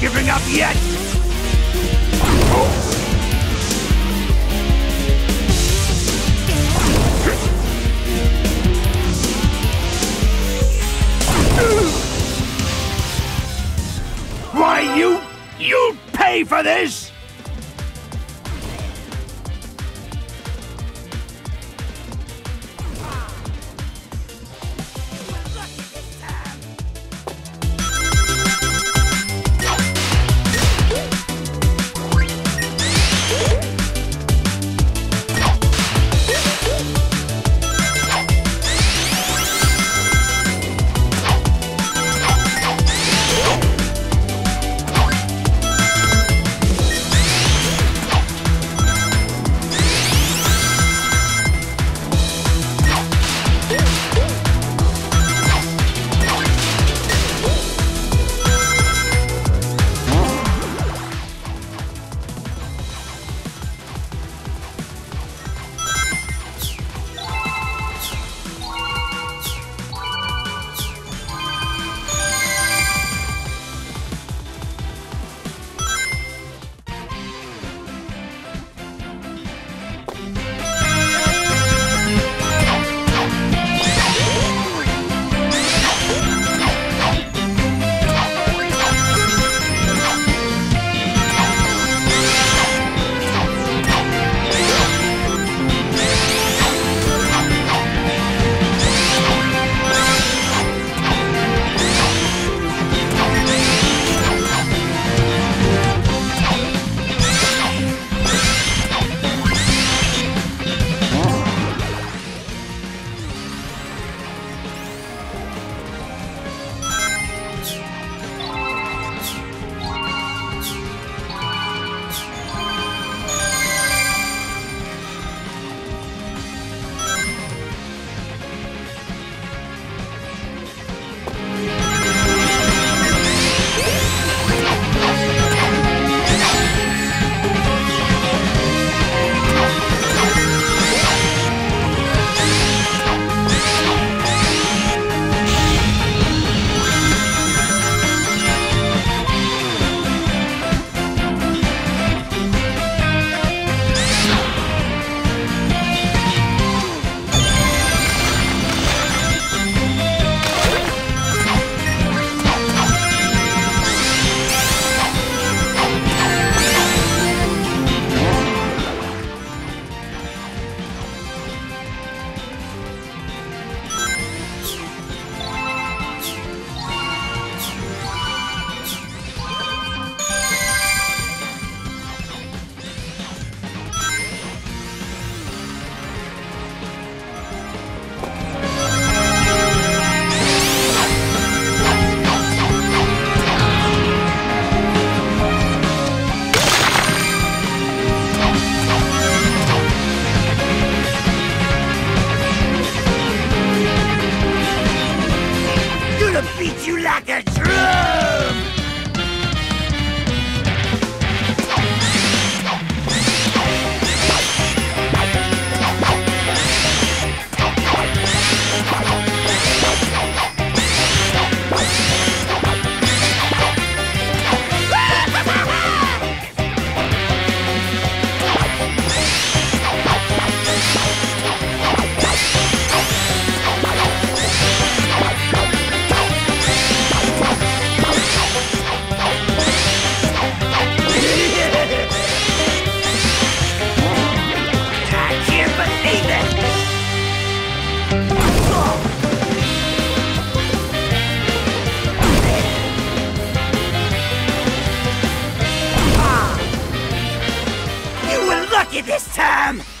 giving up yet! Why, you... you pay for this! Time!